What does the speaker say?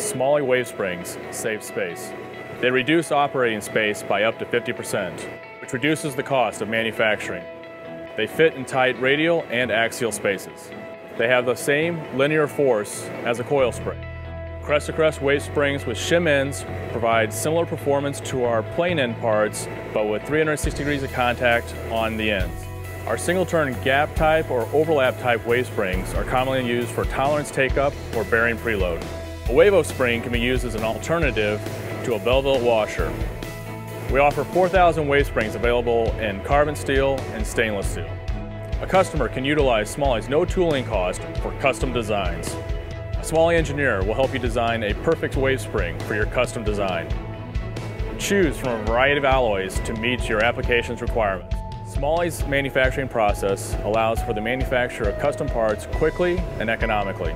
Smalley wave springs save space. They reduce operating space by up to 50%, which reduces the cost of manufacturing. They fit in tight radial and axial spaces. They have the same linear force as a coil spring. Crest to crest wave springs with shim ends provide similar performance to our plain end parts, but with 360 degrees of contact on the ends. Our single turn gap type or overlap type wave springs are commonly used for tolerance take-up or bearing preload. A Wavo spring can be used as an alternative to a Belleville washer. We offer 4,000 wave springs available in carbon steel and stainless steel. A customer can utilize Smalley's no tooling cost for custom designs. A Smalley engineer will help you design a perfect wave spring for your custom design. Choose from a variety of alloys to meet your application's requirements. Smalley's manufacturing process allows for the manufacture of custom parts quickly and economically.